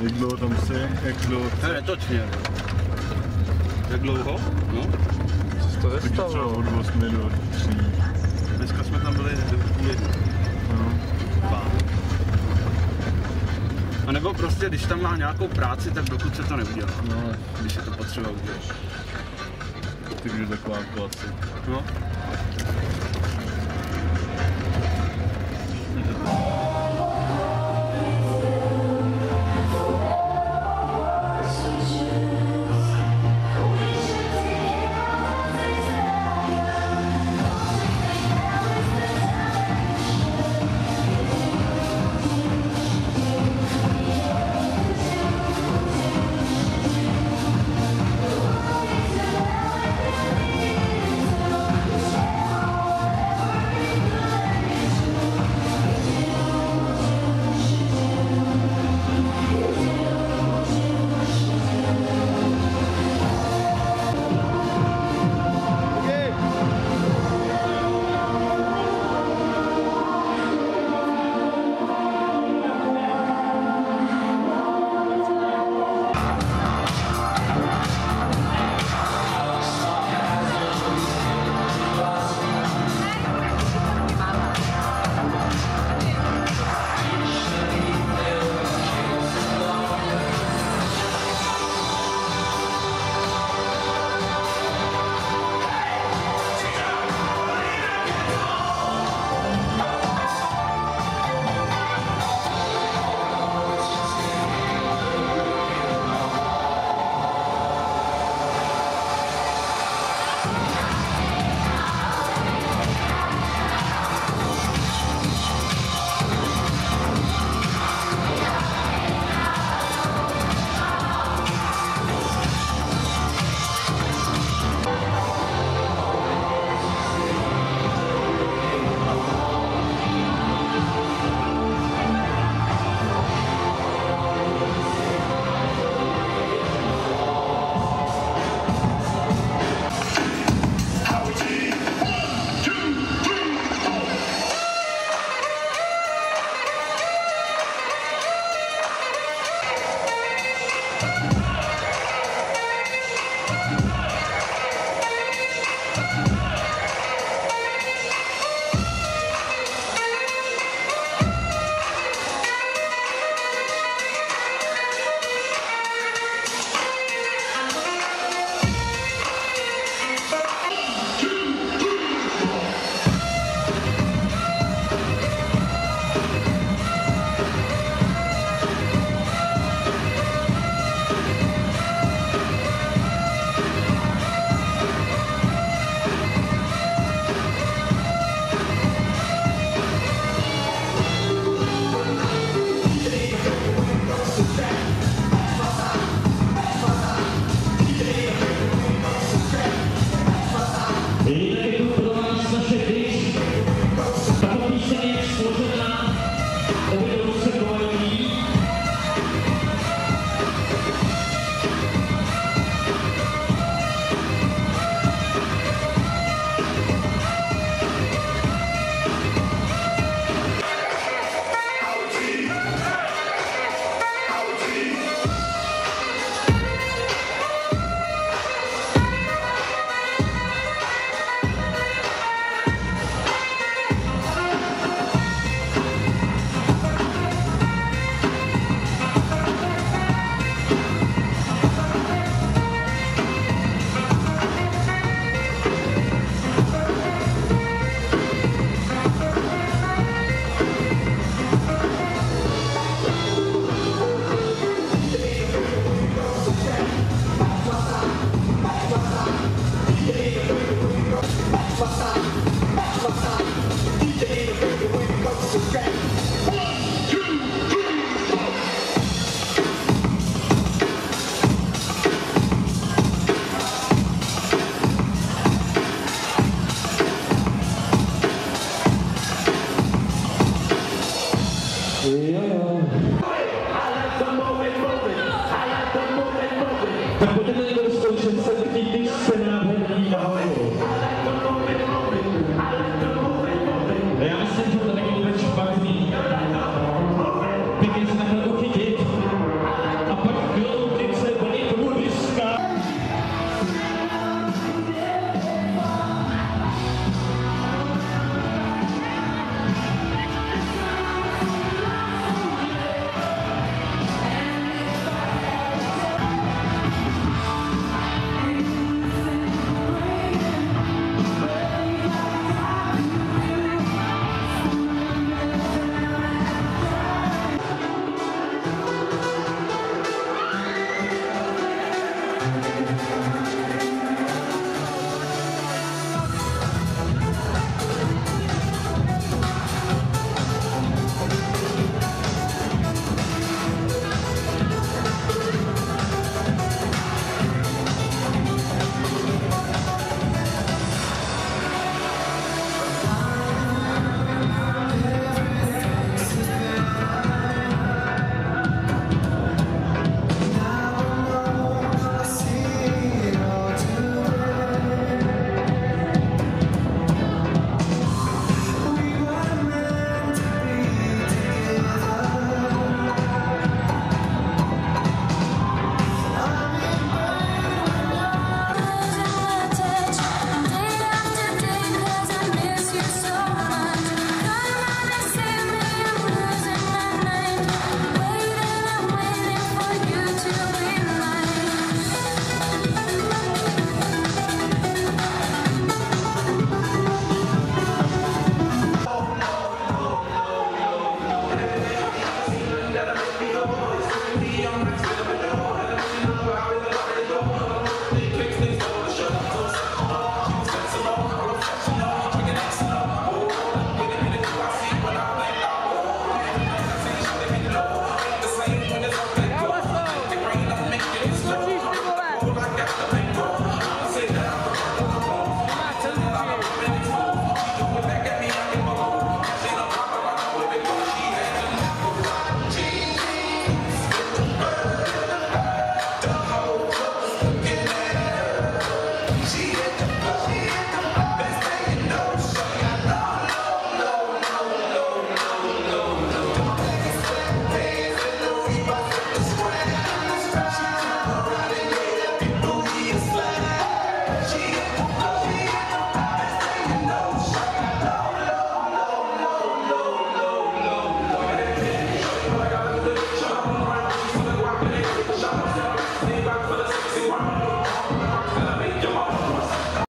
Jak dlouho tam jsi? Jak dlouho Ne, netoč mě. Jak dlouho? No. Co to Tak třeba vystalo? od 8 do 3. Dneska jsme tam byli do půl jedné. No. A nebo prostě, když tam má nějakou práci, tak dokud se to neudělá. No, Když je to potřeba udělat. takže taková klasy. No. Amen.